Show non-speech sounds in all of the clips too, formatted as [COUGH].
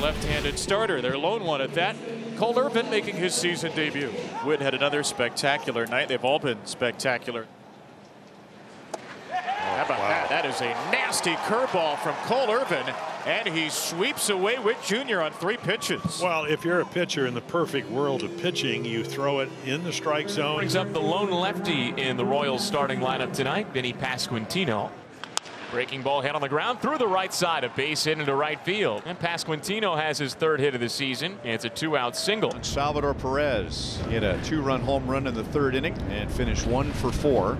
left-handed starter, their lone one at that. Cole Irvin making his season debut. Wood had another spectacular night. They've all been spectacular. How about wow. that? That is a nasty curveball from Cole Irvin, and he sweeps away Witt Jr. on three pitches. Well, if you're a pitcher in the perfect world of pitching, you throw it in the strike zone. Brings up the lone lefty in the Royals starting lineup tonight, Vinny Pasquantino. Breaking ball hit on the ground through the right side, a base hit into right field. And Pasquantino has his third hit of the season. It's a two-out single. Salvador Perez hit a two-run home run in the third inning and finished one for four.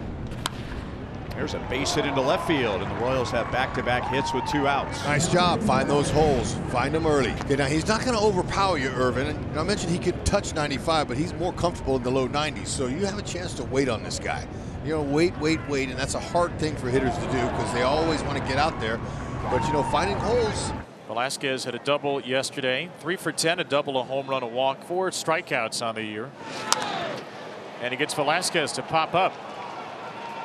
There's a base hit into left field, and the Royals have back-to-back -back hits with two outs. Nice job. Find those holes. Find them early. Okay, now, he's not going to overpower you, Irvin. And I mentioned he could touch 95, but he's more comfortable in the low 90s. So you have a chance to wait on this guy. You know, wait, wait, wait. And that's a hard thing for hitters to do because they always want to get out there. But, you know, finding holes. Velázquez had a double yesterday. Three for 10, a double, a home run, a walk, four strikeouts on the year. And he gets Velázquez to pop up.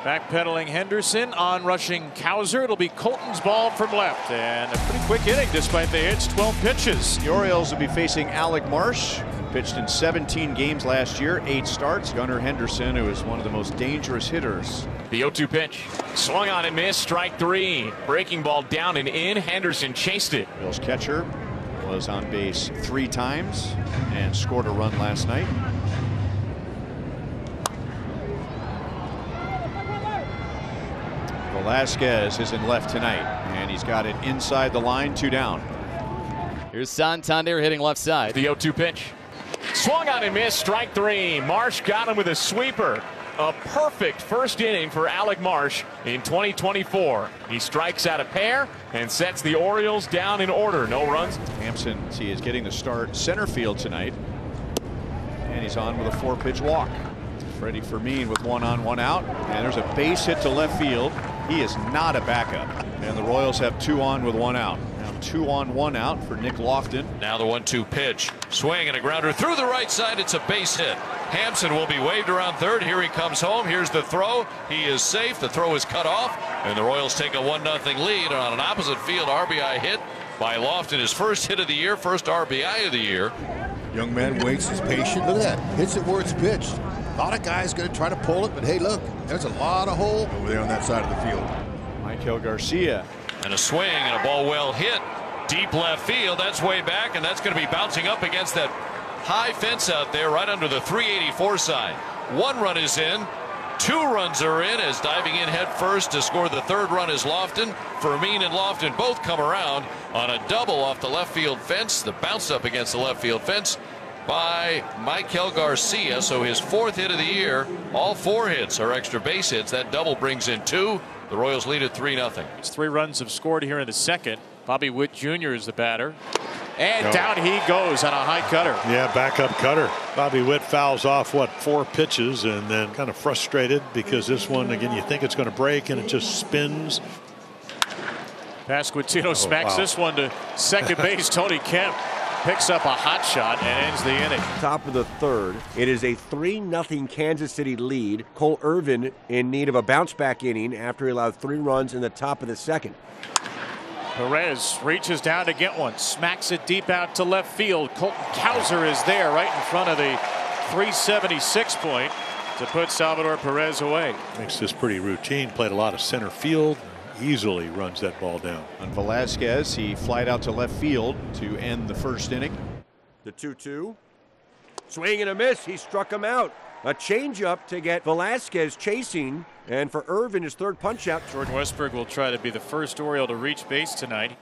Backpedaling Henderson on rushing Cowser. It'll be Colton's ball from left. And a pretty quick inning despite the hits, 12 pitches. The Orioles will be facing Alec Marsh. Pitched in 17 games last year, eight starts. Gunnar Henderson, who is one of the most dangerous hitters. The 0-2 pitch. Swung on and missed. Strike three. Breaking ball down and in. Henderson chased it. Bills catcher was on base three times and scored a run last night. Velázquez is in left tonight, and he's got it inside the line, two down. Here's Santander hitting left side. The 0-2 pitch. Swung on and missed. Strike three. Marsh got him with a sweeper. A perfect first inning for Alec Marsh in 2024. He strikes out a pair and sets the Orioles down in order. No runs. Hampson, he is getting the start center field tonight. And he's on with a four pitch walk. Freddy Fermin with one on, one out. And there's a base hit to left field. He is not a backup. And the Royals have two on with one out. Now two on, one out for Nick Loftin. Now the one-two pitch. Swing and a grounder through the right side. It's a base hit. Hampson will be waved around third. Here he comes home. Here's the throw. He is safe. The throw is cut off. And the Royals take a 1-0 lead on an opposite field RBI hit by Loftin. His first hit of the year, first RBI of the year. Young man waits, is patient. Look at that. Hits it where it's pitched. A lot of guys going to try to pull it, but hey, look, there's a lot of hole over there on that side of the field. Maikel Garcia. And a swing and a ball well hit. Deep left field. That's way back, and that's going to be bouncing up against that high fence out there right under the 384 sign. One run is in. Two runs are in as diving in head first to score the third run is Loftin. Fermin and Loftin both come around on a double off the left field fence. The bounce up against the left field fence by Maikel Garcia. So his fourth hit of the year. All four hits are extra base hits. That double brings in two. The Royals lead at 3 0. It's three runs have scored here in the second. Bobby Witt Jr. is the batter. And no. down he goes on a high cutter. Yeah, backup cutter. Bobby Witt fouls off, what, four pitches and then kind of frustrated because this one, again, you think it's going to break and it just spins. Pasquantino oh, smacks wow. this one to second [LAUGHS] base. Tony Kemp picks up a hot shot and ends the inning. Top of the third. It is a 3 0 Kansas City lead. Cole Irvin in need of a bounce back inning after he allowed three runs in the top of the second. Perez reaches down to get one, smacks it deep out to left field. Colton Cowser is there right in front of the 376 point to put Salvador Perez away. Makes this pretty routine. Played a lot of center field. Easily runs that ball down. On Velázquez, he flied out to left field to end the first inning. The 2 2. Swing and a miss. He struck him out. A changeup to get Velázquez chasing. And for Irvin, his third punch out. Jordan Westburg will try to be the first Oriole to reach base tonight.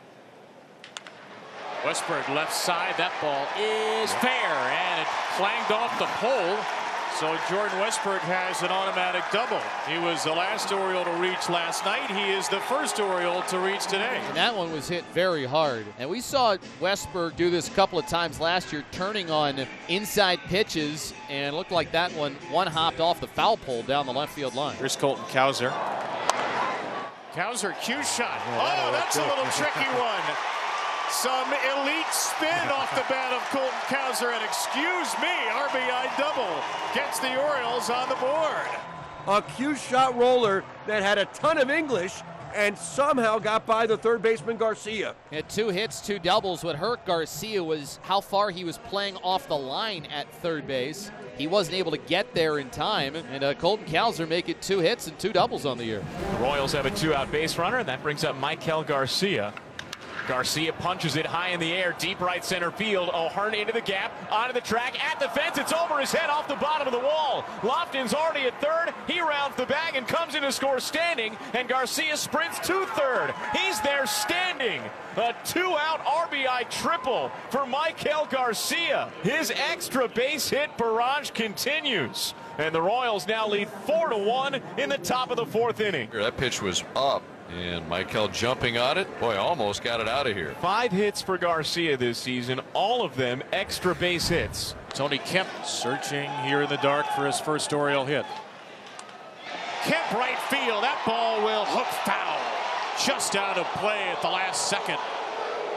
Westberg left side. That ball is fair. And it clanged off the pole. So Jordan Westburg has an automatic double. He was the last Oriole to reach last night. He is the first Oriole to reach today. And that one was hit very hard. And we saw Westburg do this a couple of times last year, turning on inside pitches, and looked like that one one hopped off the foul pole down the left field line. Here's Colton Cowser. Cowser cue shot. Oh, that's a little tricky [LAUGHS] one. Some elite spin off the bat of Colton Cowser, and excuse me, RBI double gets the Orioles on the board. A cue shot roller that had a ton of English and somehow got by the third baseman Garcia. He had two hits, two doubles. What hurt Garcia was how far he was playing off the line at third base. He wasn't able to get there in time, and uh, Colton Cowser making two hits and two doubles on the year. The Royals have a two-out base runner, and that brings up Maikel Garcia. Garcia punches it high in the air, deep right center field. O'Hearn into the gap, onto the track, at the fence. It's over his head off the bottom of the wall. Loftin's already at third. He rounds the bag and comes in to score standing, and Garcia sprints to third. He's there standing. A two-out RBI triple for Maikel Garcia. His extra base hit barrage continues. And the Royals now lead 4 to 1 in the top of the fourth inning. That pitch was up. And Maikel jumping on it. Boy, almost got it out of here. Five hits for Garcia this season, all of them extra base hits. Tony Kemp searching here in the dark for his first Oriole hit. Kemp right field. That ball will hook foul. Just out of play at the last second.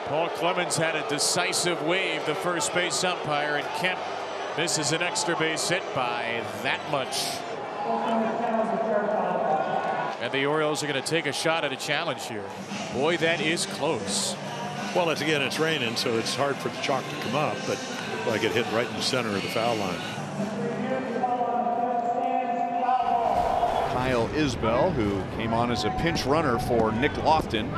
Paul Clemons had a decisive wave, the first base umpire, and Kemp misses an extra base hit by that much. And the Orioles are going to take a shot at a challenge here. Boy, that is close. Well, it's again, it's raining, so it's hard for the chalk to come up, but like it hit right in the center of the foul line. Kyle Isbel, who came on as a pinch runner for Nick Loftin.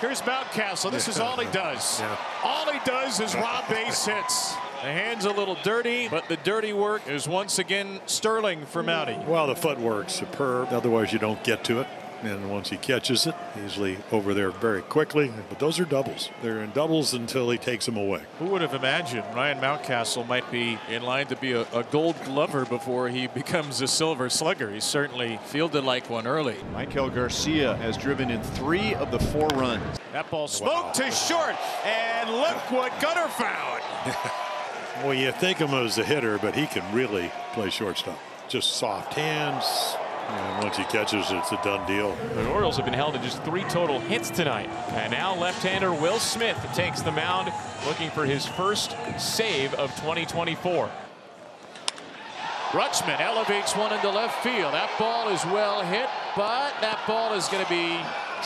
Here's Mountcastle. This is all he does. [LAUGHS] Yeah. All he does is rob base hits. The hand's a little dirty, but the dirty work is once again sterling for Mountie. Well, the footwork superb. Otherwise, you don't get to it. And once he catches it, usually over there very quickly. But those are doubles. They're in doubles until he takes them away. Who would have imagined Ryan Mountcastle might be in line to be a, a gold glover before he becomes a silver slugger? He certainly fielded like one early. Maikel Garcia has driven in three of the four runs. That ball smoked wow. to short, and look what Gunnar found. [LAUGHS] Well, you think of him as a hitter, but he can really play shortstop. Just soft hands. And once he catches it, it's a done deal. The Orioles have been held to just three total hits tonight. And now left-hander Will Smith takes the mound looking for his first save of 2024. Rutschman elevates one into left field. That ball is well hit, but that ball is going to be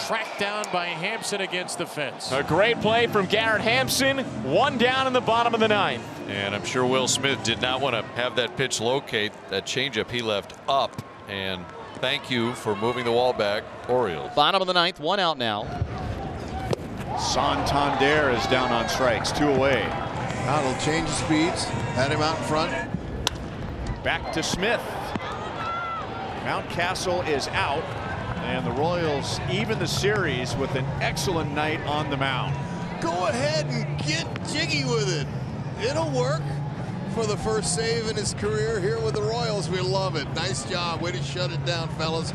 tracked down by Hampson against the fence. A great play from Garrett Hampson. One down in the bottom of the ninth. And I'm sure Will Smith did not want to have that pitch locate. That changeup he left up. And thank you for moving the wall back, Orioles. Bottom of the ninth, one out now. Santander is down on strikes, two away. Now it'll change the speeds. Had him out in front. Back to Smith. Mountcastle is out. And the Royals even the series with an excellent night on the mound. Go ahead and get jiggy with it. It'll work for the first save in his career here with the Royals. We love it. Nice job. Way to shut it down, fellas.